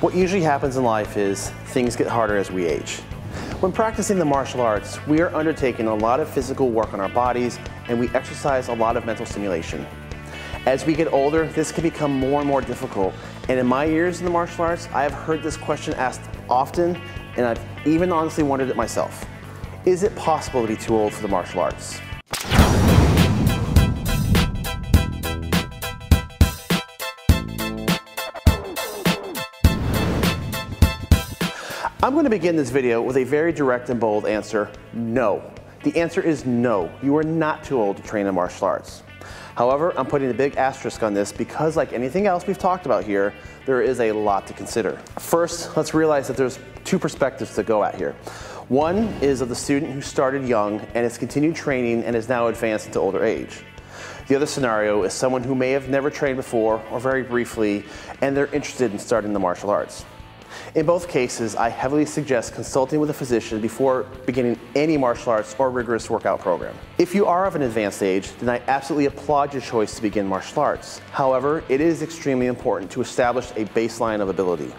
What usually happens in life is things get harder as we age. When practicing the martial arts, we are undertaking a lot of physical work on our bodies and we exercise a lot of mental stimulation. As we get older, this can become more and more difficult. And in my years in the martial arts, I have heard this question asked often, and I've even honestly wondered it myself. Is it possible to be too old for the martial arts? I'm going to begin this video with a very direct and bold answer, no. The answer is no, you are not too old to train in martial arts. However, I'm putting a big asterisk on this because like anything else we've talked about here, there is a lot to consider. First, let's realize that there's two perspectives to go at here. One is of the student who started young and has continued training and is now advanced into older age. The other scenario is someone who may have never trained before or very briefly and they're interested in starting the martial arts. In both cases, I heavily suggest consulting with a physician before beginning any martial arts or rigorous workout program. If you are of an advanced age, then I absolutely applaud your choice to begin martial arts. However, it is extremely important to establish a baseline of ability.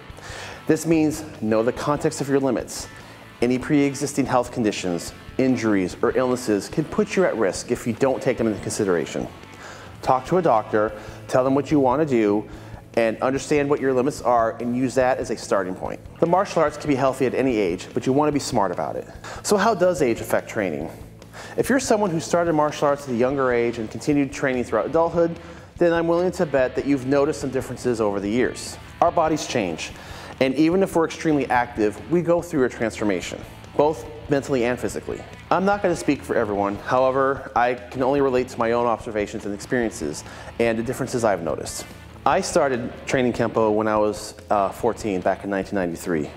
This means know the context of your limits. Any pre-existing health conditions, injuries, or illnesses can put you at risk if you don't take them into consideration. Talk to a doctor, tell them what you want to do, and understand what your limits are and use that as a starting point. The martial arts can be healthy at any age, but you want to be smart about it. So how does age affect training? If you're someone who started martial arts at a younger age and continued training throughout adulthood, then I'm willing to bet that you've noticed some differences over the years. Our bodies change, and even if we're extremely active, we go through a transformation, both mentally and physically. I'm not going to speak for everyone, however, I can only relate to my own observations and experiences and the differences I've noticed. I started training Kenpo when I was uh, 14 back in 1993.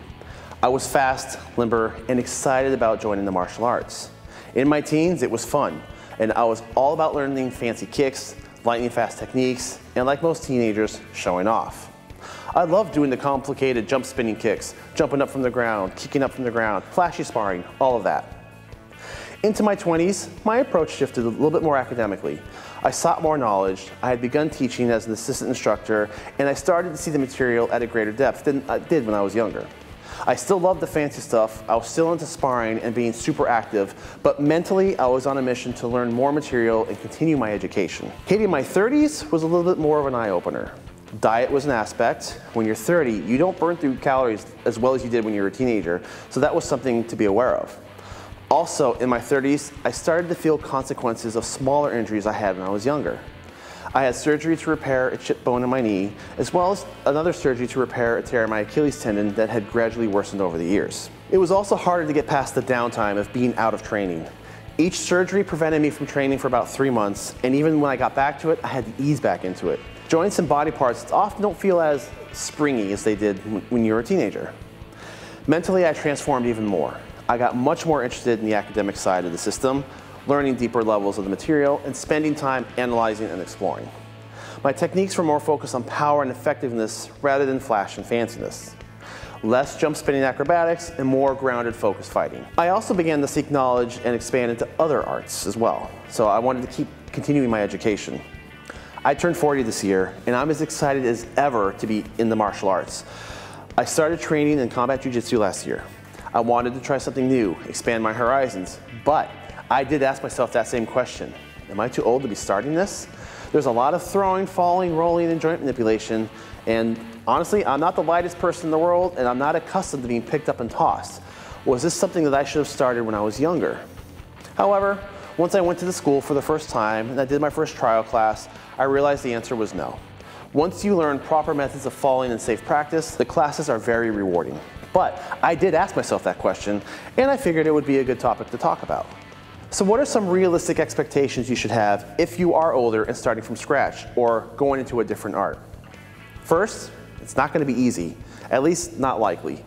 I was fast, limber, and excited about joining the martial arts. In my teens, it was fun, and I was all about learning fancy kicks, lightning fast techniques, and like most teenagers, showing off. I loved doing the complicated jump spinning kicks, jumping up from the ground, kicking up from the ground, flashy sparring, all of that. Into my 20s, my approach shifted a little bit more academically. I sought more knowledge, I had begun teaching as an assistant instructor, and I started to see the material at a greater depth than I did when I was younger. I still loved the fancy stuff, I was still into sparring and being super active, but mentally I was on a mission to learn more material and continue my education. Hitting my 30s was a little bit more of an eye-opener. Diet was an aspect. When you're 30, you don't burn through calories as well as you did when you were a teenager, so that was something to be aware of. Also, in my 30s, I started to feel consequences of smaller injuries I had when I was younger. I had surgery to repair a chipped bone in my knee, as well as another surgery to repair a tear in my Achilles tendon that had gradually worsened over the years. It was also harder to get past the downtime of being out of training. Each surgery prevented me from training for about three months, and even when I got back to it, I had to ease back into it. Joints and body parts often don't feel as springy as they did when you were a teenager. Mentally, I transformed even more. I got much more interested in the academic side of the system, learning deeper levels of the material, and spending time analyzing and exploring. My techniques were more focused on power and effectiveness rather than flash and fanciness. Less jump spinning acrobatics and more grounded focused fighting. I also began to seek knowledge and expand into other arts as well, so I wanted to keep continuing my education. I turned 40 this year, and I'm as excited as ever to be in the martial arts. I started training in combat jiu-jitsu last year. I wanted to try something new, expand my horizons, but I did ask myself that same question. Am I too old to be starting this? There's a lot of throwing, falling, rolling, and joint manipulation, and honestly, I'm not the lightest person in the world, and I'm not accustomed to being picked up and tossed. Was this something that I should have started when I was younger? However, once I went to the school for the first time and I did my first trial class, I realized the answer was no. Once you learn proper methods of falling and safe practice, the classes are very rewarding. But I did ask myself that question, and I figured it would be a good topic to talk about. So what are some realistic expectations you should have if you are older and starting from scratch or going into a different art? First, it's not going to be easy, at least not likely.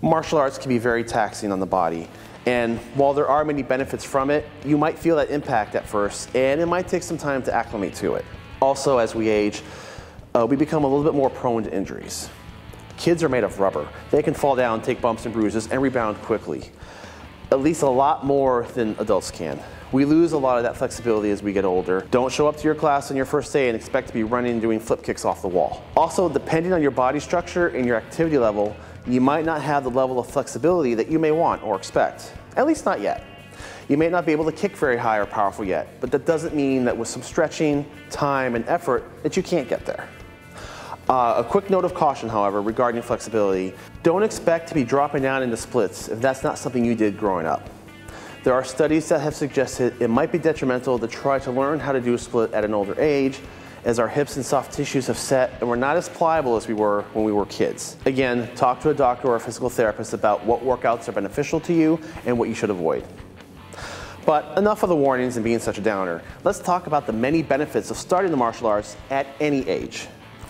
Martial arts can be very taxing on the body, and while there are many benefits from it, you might feel that impact at first, and it might take some time to acclimate to it. Also, as we age, uh, we become a little bit more prone to injuries. Kids are made of rubber. They can fall down, take bumps and bruises, and rebound quickly. At least a lot more than adults can. We lose a lot of that flexibility as we get older. Don't show up to your class on your first day and expect to be running and doing flip kicks off the wall. Also, depending on your body structure and your activity level, you might not have the level of flexibility that you may want or expect, at least not yet. You may not be able to kick very high or powerful yet, but that doesn't mean that with some stretching, time, and effort that you can't get there. Uh, a quick note of caution, however, regarding flexibility. Don't expect to be dropping down into splits if that's not something you did growing up. There are studies that have suggested it might be detrimental to try to learn how to do a split at an older age as our hips and soft tissues have set and we're not as pliable as we were when we were kids. Again, talk to a doctor or a physical therapist about what workouts are beneficial to you and what you should avoid. But enough of the warnings and being such a downer. Let's talk about the many benefits of starting the martial arts at any age.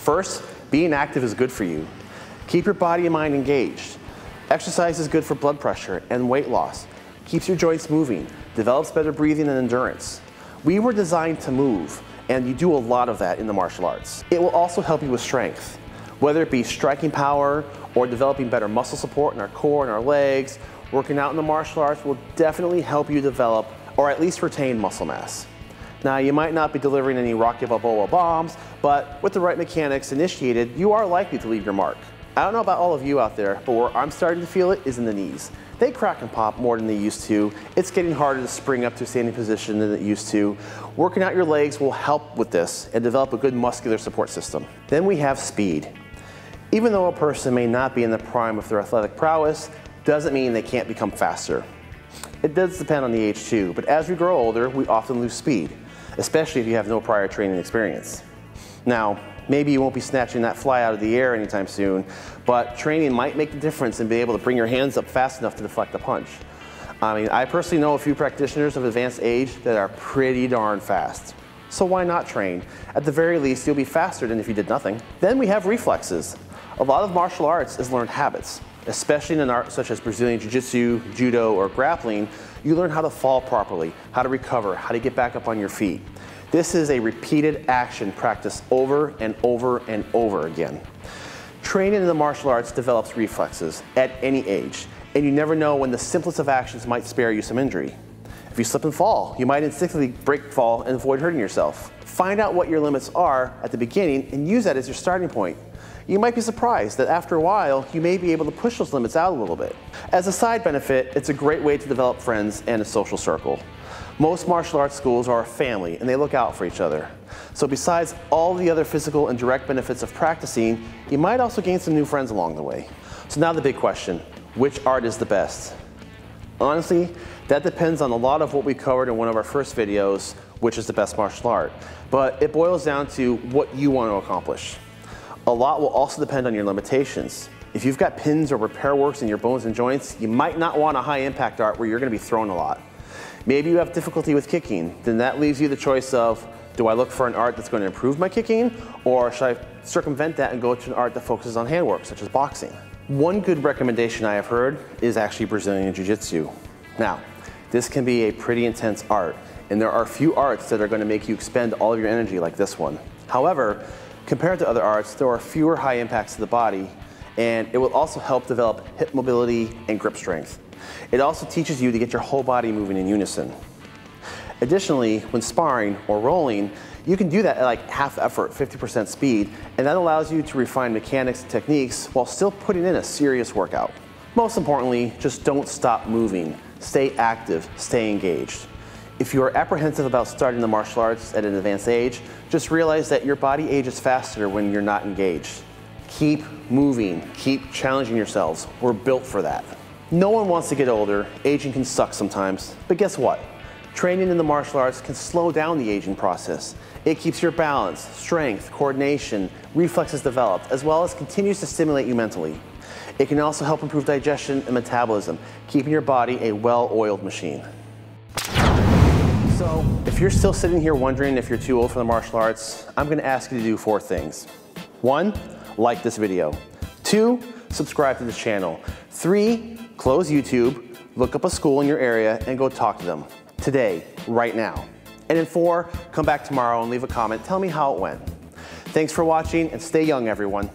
First, being active is good for you. Keep your body and mind engaged. Exercise is good for blood pressure and weight loss keeps your joints moving, develops better breathing and endurance. We were designed to move, and you do a lot of that in the martial arts. It will also help you with strength, whether it be striking power or developing better muscle support in our core and our legs. Working out in the martial arts will definitely help you develop or at least retain muscle mass. Now, you might not be delivering any Rocky Balboa bombs, but with the right mechanics initiated, you are likely to leave your mark. I don't know about all of you out there, but where I'm starting to feel it is in the knees. They crack and pop more than they used to. It's getting harder to spring up to a standing position than it used to. Working out your legs will help with this and develop a good muscular support system. Then we have speed. Even though a person may not be in the prime of their athletic prowess, doesn't mean they can't become faster. It does depend on the age too, but as we grow older, we often lose speed, especially if you have no prior training experience. Now, maybe you won't be snatching that fly out of the air anytime soon, but training might make the difference in being able to bring your hands up fast enough to deflect a punch. I mean, I personally know a few practitioners of advanced age that are pretty darn fast. So why not train? At the very least, you'll be faster than if you did nothing. Then we have reflexes. A lot of martial arts is learned habits, especially in an art such as Brazilian Jiu-Jitsu, Judo, or grappling. You learn how to fall properly, how to recover, how to get back up on your feet. This is a repeated action practiced over and over and over again. Training in the martial arts develops reflexes at any age, and you never know when the simplest of actions might spare you some injury. If you slip and fall, you might instinctively break fall and avoid hurting yourself. Find out what your limits are at the beginning and use that as your starting point. You might be surprised that after a while, you may be able to push those limits out a little bit. As a side benefit, it's a great way to develop friends and a social circle. Most martial arts schools are a family and they look out for each other. So besides all the other physical and direct benefits of practicing, you might also gain some new friends along the way. So now the big question, which art is the best? Honestly, that depends on a lot of what we covered in one of our first videos, which is the best martial art. But it boils down to what you want to accomplish. A lot will also depend on your limitations. If you've got pins or repair works in your bones and joints, you might not want a high impact art where you're going to be thrown a lot. Maybe you have difficulty with kicking. Then that leaves you the choice of, do I look for an art that's going to improve my kicking, or should I circumvent that and go to an art that focuses on handwork, such as boxing? One good recommendation I have heard is actually Brazilian Jiu-Jitsu. Now, this can be a pretty intense art, and there are few arts that are going to make you expend all of your energy like this one. However, compared to other arts, there are fewer high impacts to the body, and it will also help develop hip mobility and grip strength. It also teaches you to get your whole body moving in unison. Additionally, when sparring or rolling, you can do that at like half effort, 50% speed, and that allows you to refine mechanics and techniques while still putting in a serious workout. Most importantly, just don't stop moving. Stay active, stay engaged. If you are apprehensive about starting the martial arts at an advanced age, just realize that your body ages faster when you're not engaged. Keep moving, keep challenging yourselves. We're built for that. No one wants to get older. Aging can suck sometimes. But guess what? Training in the martial arts can slow down the aging process. It keeps your balance, strength, coordination, reflexes developed, as well as continues to stimulate you mentally. It can also help improve digestion and metabolism, keeping your body a well-oiled machine. So, if you're still sitting here wondering if you're too old for the martial arts, I'm gonna ask you to do four things. One, like this video. Two, subscribe to this channel. Three, close YouTube, look up a school in your area, and go talk to them today, right now. And in four, come back tomorrow and leave a comment. Tell me how it went. Thanks for watching and stay young, everyone.